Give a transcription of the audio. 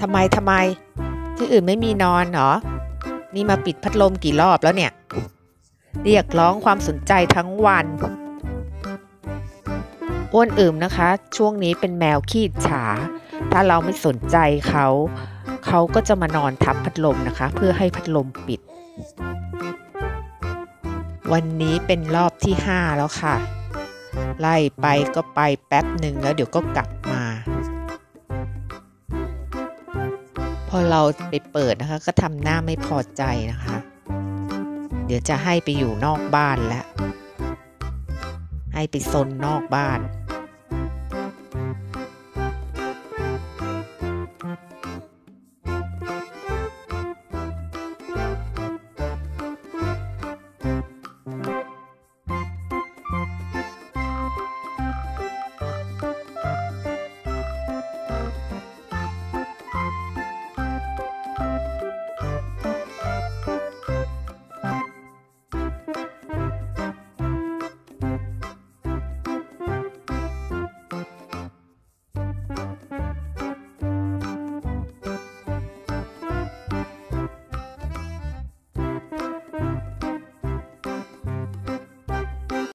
ทำไมทำไม ที่อื่นไม่มีนอนเหรอ นี่มาปิดพัดลมกี่รอบแล้วเนี่ย เรียกร้องความสนใจทั้งวัน อ้วนอึมนะคะ ช่วงนี้เป็นแมวขี้ฉา ถ้าเราไม่สนใจเขา เขาก็จะมานอนทับพัดลมนะคะ เพื่อให้พัดลมปิด วันนี้เป็นรอบที่ 5 แล้วค่ะ ไล่ไปก็ไปแป๊บหนึ่งแล้วเดี๋ยวก็กลับ พอเราไปเปิดนะคะ ก็ทำหน้าไม่พอใจนะคะ เดี๋ยวจะให้ไปอยู่นอกบ้านแล้วให้ไปซนนอกบ้าน Bye.